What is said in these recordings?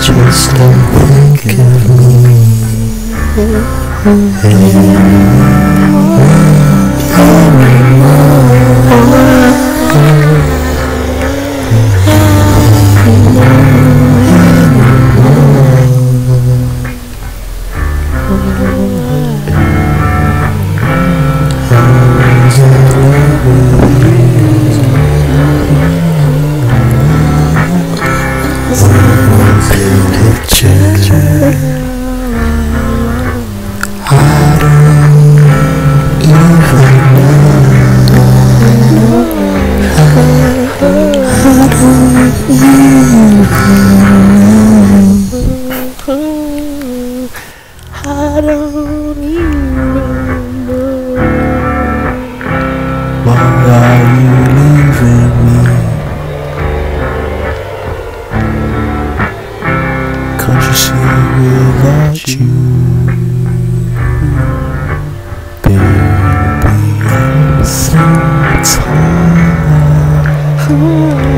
just don't think of picture. Even I don't. Why are you leaving me? Can't you see without you? Baby, I'm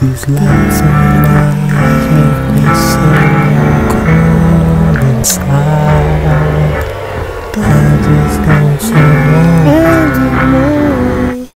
These lights and eyes make me so cold inside. I just